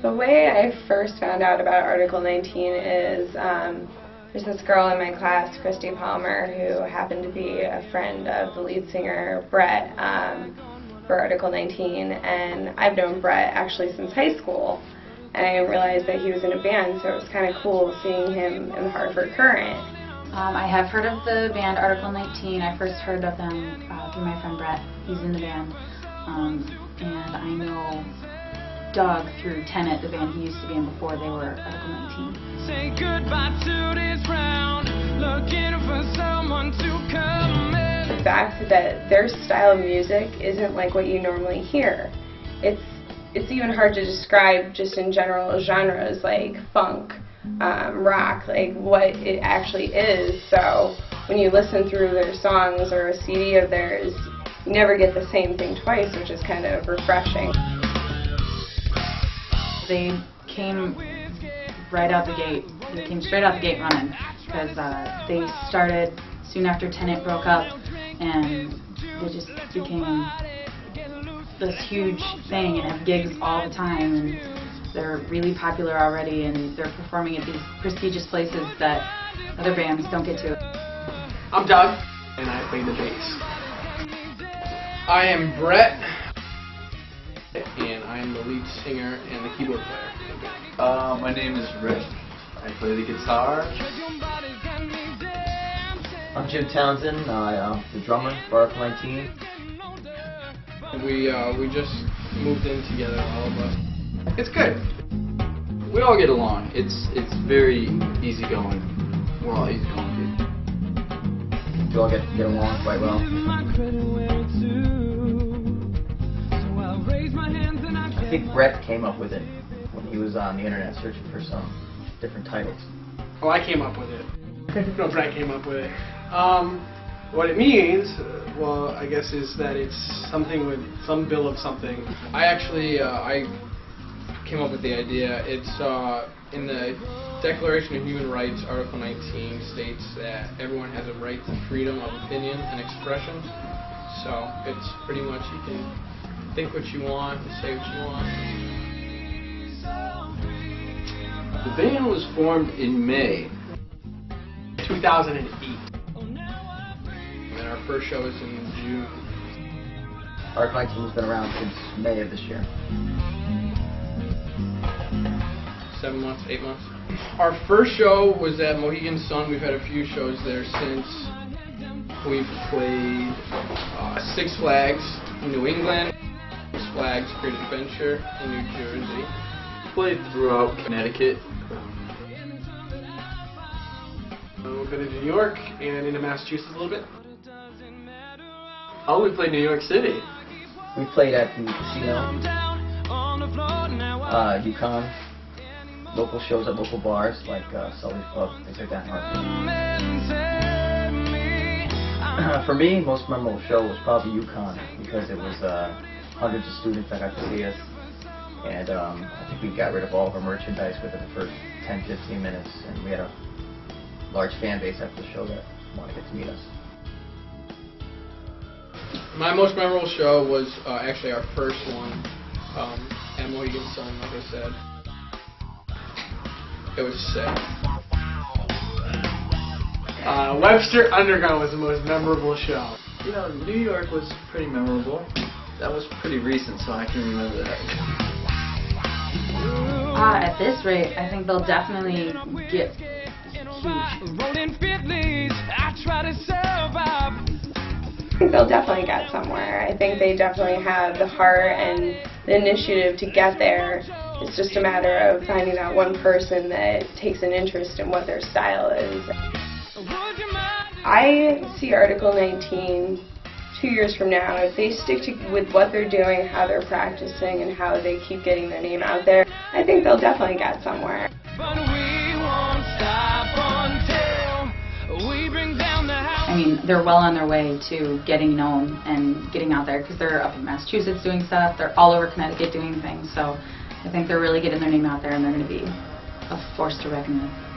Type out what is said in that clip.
The way I first found out about Article 19 is um, there's this girl in my class, Kristie Palmer, who happened to be a friend of the lead singer, Brett, um, for Article 19. And I've known Brett actually since high school. And I didn't realize that he was in a band, so it was kind of cool seeing him in the Hartford Courant. Um, I have heard of the band Article 19. I first heard of them uh, through my friend Brett. He's in the band. Um, and I know Doug through Tenet, the band he used to be in before they were Article 19. Say goodbye to this round, looking for someone to come in. The fact that their style of music isn't like what you normally hear. It's it's even hard to describe just in general genres like funk, um, rock, like what it actually is. So when you listen through their songs or a CD of theirs, you never get the same thing twice, which is kind of refreshing. They came right out the gate. They came straight out the gate running because uh, they started soon after Tenet broke up, and they just became this huge thing and have gigs all the time and they're really popular already and they're performing at these prestigious places that other bands don't get to. I'm Doug and I play the bass. I am Brett and I am the lead singer and the keyboard player. Uh, my name is Rick. I play the guitar. I'm Jim Townsend. I am the drummer for Arc 19. We uh, we just moved in together, all of us. It's good. We all get along. It's it's very easygoing. We're all easygoing We all get get along quite well. I think Brett came up with it when he was on the internet searching for some different titles. Oh, I came up with it. no, Brett came up with it. Um, what it means, uh, well, I guess, is that it's something with some bill of something. I actually, uh, I came up with the idea. It's uh, in the Declaration of Human Rights, Article 19 states that everyone has a right to freedom of opinion and expression. So it's pretty much you can think what you want and say what you want. The band was formed in May 2008 Our first show is in June. Arc 19 has been around since May of this year. Seven months, eight months. Our first show was at Mohegan Sun. We've had a few shows there since. We've played uh, Six Flags in New England, Six Flags Great Adventure in New Jersey. Played throughout Connecticut. Uh, we've been in New York and into Massachusetts a little bit. Oh, we played New York City. We played at the casino, uh, UConn, local shows at local bars like uh, Sully's Pub, things like that. For me, most memorable show was probably UConn because it was uh, hundreds of students that got to see us. And um, I think we got rid of all of our merchandise within the first 10, 15 minutes. And we had a large fan base after the show that wanted to get to meet us. My most memorable show was uh, actually our first one um, at Mohegan Sun, like I said. It was sick. Uh, Webster Underground was the most memorable show. You know, New York was pretty memorable. That was pretty recent, so I can remember that. Uh, at this rate, I think they'll definitely get huge think they'll definitely get somewhere. I think they definitely have the heart and the initiative to get there. It's just a matter of finding that one person that takes an interest in what their style is. I see Article 19 two years from now, if they stick to with what they're doing, how they're practicing, and how they keep getting their name out there, I think they'll definitely get somewhere. I mean, they're well on their way to getting known and getting out there because they're up in Massachusetts doing stuff. They're all over Connecticut doing things. So I think they're really getting their name out there and they're going to be a force to reckon with.